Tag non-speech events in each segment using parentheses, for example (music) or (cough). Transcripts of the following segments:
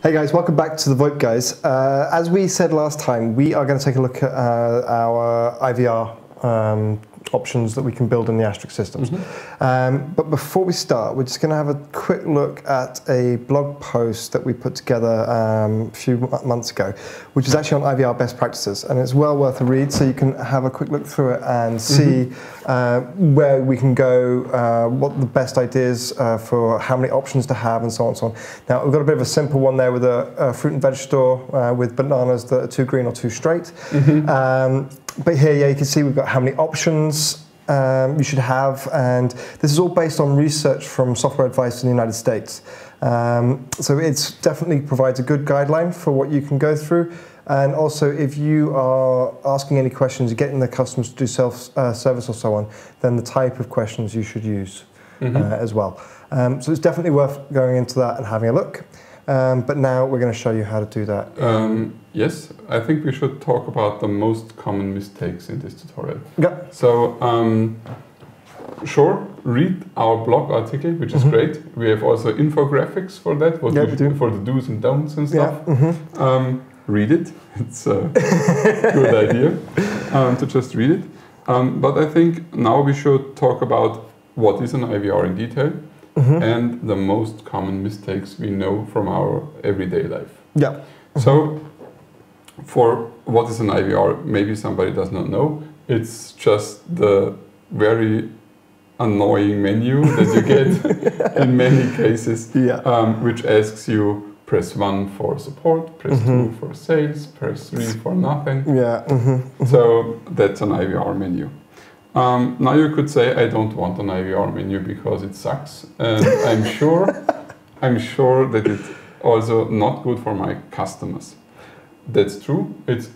Hey guys, welcome back to the VoIP guys. Uh, as we said last time, we are going to take a look at uh, our IVR um, options that we can build in the Asterisk systems. Mm-hmm. Um, but before we start, we're just going to have a quick look at a blog post that we put together um, a few months ago, which is actually on IVR best practices, and it's well worth a read. So you can have a quick look through it and see mm-hmm. uh, where we can go, uh, what the best ideas uh, for how many options to have, and so on and so on. Now we've got a bit of a simple one there with a, a fruit and veg store uh, with bananas that are too green or too straight. Mm-hmm. Um, but here, yeah, you can see we've got how many options um, you should have, and this is all based on research from Software Advice in the United States. Um, so it definitely provides a good guideline for what you can go through. And also, if you are asking any questions, getting the customers to do self uh, service or so on, then the type of questions you should use mm-hmm. uh, as well. Um, so it's definitely worth going into that and having a look. Um, but now we're going to show you how to do that. Um, yes, I think we should talk about the most common mistakes in this tutorial. Yeah. So, um, sure, read our blog article, which is mm -hmm. great. We have also infographics for that, what yeah, do. for the do's and don'ts and stuff. Yeah. Mm -hmm. read it. (laughs) It's a good (laughs) idea um, to just read it. Um, but I think now we should talk about what is an IVR in detail mm-hmm. and the most common mistakes we know from our everyday life. Yeah. Mm-hmm. So, for what is an IVR, maybe somebody does not know. It's just the very annoying menu that you get (laughs) (laughs) in many cases, yeah. um, which asks you press one for support, press mm-hmm. two for sales, press three for nothing. Yeah. Mm-hmm. Mm-hmm. So that's an IVR menu. Um, now you could say I don't want an IVR menu because it sucks, and I'm (laughs) sure, I'm sure that it's also not good for my customers. That's true. It's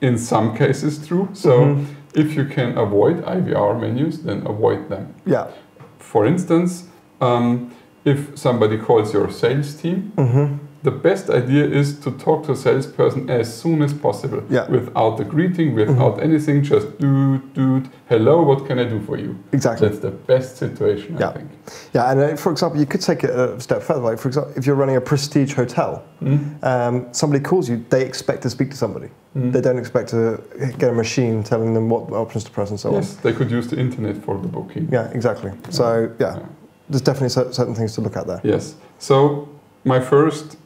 in some cases true. So mm-hmm. if you can avoid IVR menus, then avoid them. Yeah. For instance, um, if somebody calls your sales team, mm-hmm the best idea is to talk to a salesperson as soon as possible yeah. without the greeting, without mm-hmm. anything, just dude, dude, hello, what can I do for you? Exactly. That's the best situation, yeah. I think. Yeah, and uh, for example, you could take it a step further. Like, for example, if you're running a prestige hotel, mm-hmm. um, somebody calls you, they expect to speak to somebody. Mm-hmm. They don't expect to get a machine telling them what options to press and so yes, on. Yes, they could use the internet for the booking. Yeah, exactly. So, yeah, yeah. there's definitely certain things to look at there. Yes. So, my first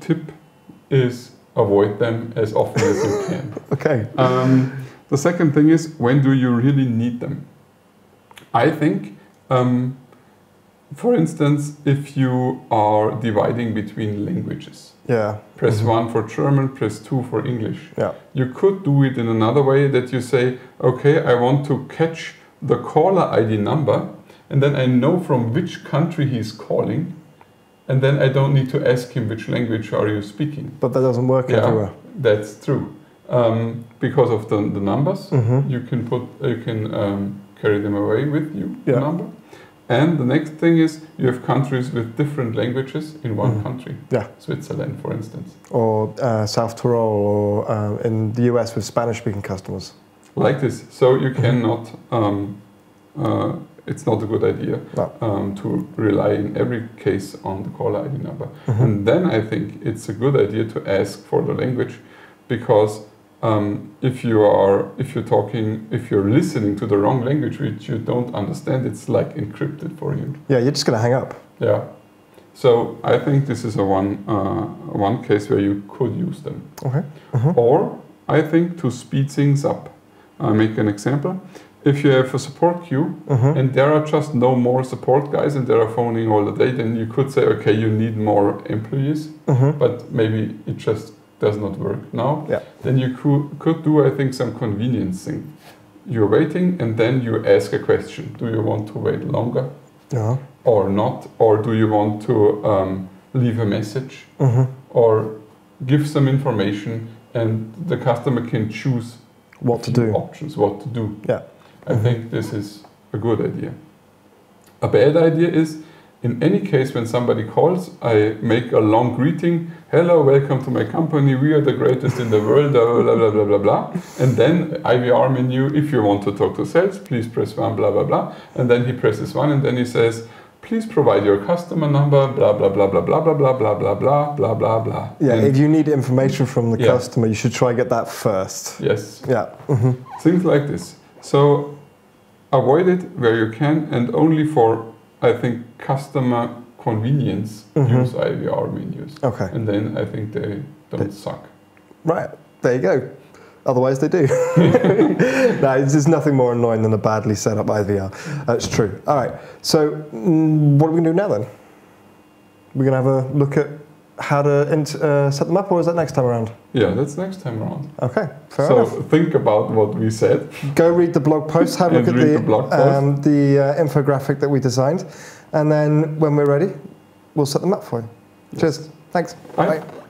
tip is avoid them as often as you can. (laughs) okay. Um, the second thing is when do you really need them? I think, um, for instance, if you are dividing between languages. Yeah. Press mm-hmm. one for German, press two for English. Yeah. You could do it in another way that you say, okay, I want to catch the caller ID number, and then I know from which country he's calling and then I don't need to ask him which language are you speaking. But that doesn't work yeah, everywhere. That's true. Um, because of the, the numbers, mm-hmm. you can put you can um, carry them away with you. Yeah. The number. And the next thing is you have countries with different languages in one mm. country. Yeah. Switzerland, for instance. Or uh, South Tyrol, or uh, in the US with Spanish-speaking customers. Like this. So you mm-hmm. cannot um, uh, it's not a good idea no. um, to rely in every case on the caller ID number. Mm-hmm. And then I think it's a good idea to ask for the language because um, if you are if you're talking if you're listening to the wrong language which you don't understand, it's like encrypted for you. Yeah, you're just gonna hang up. Yeah. So I think this is a one uh, one case where you could use them. Okay. Mm-hmm. Or I think to speed things up. I make an example if you have a support queue mm-hmm. and there are just no more support guys and they are phoning all the day, then you could say, okay, you need more employees, mm-hmm. but maybe it just does not work now. Yeah. Then you could, could do, I think, some convenience thing. You're waiting and then you ask a question. Do you want to wait longer yeah. or not? Or do you want to um, leave a message mm-hmm. or give some information and the customer can choose what to do options, what to do. Yeah. I mm-hmm. think this is a good idea. A bad idea is in any case when somebody calls, I make a long greeting. Hello, welcome to my company. We are the greatest in the world. Blah blah blah blah blah blah. And then IVR menu. If you want to talk to sales, please press one. Blah blah blah. And then he presses one, and then he says, please provide your customer number, blah, blah, blah, blah, blah, blah, blah, blah, blah, blah, blah, blah, blah. Yeah, And if you need information from the Yeah. customer, you should try get that first. yes, Yeah. hmm things like this. So avoid it where you can and only for, I think, customer convenience, Mhm. use IVR menus. Okay. And then I think they don't suck. Right. There you go. Otherwise, they do. (laughs) (laughs) no, it's- there's nothing more annoying than a badly set up IVR. That's true. All right. So, mm, what are we going to do now then? We're going to have a look at how to int- uh, set them up, or is that next time around? Yeah, that's next time around. Okay. Fair so enough. think about what we said. Go read the blog post. Have a look at the, the blog post. um, the uh, infographic that we designed, and then when we're ready, we'll set them up for you. Cheers. Thanks. Bye. Bye.